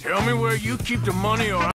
Tell me where you keep the money or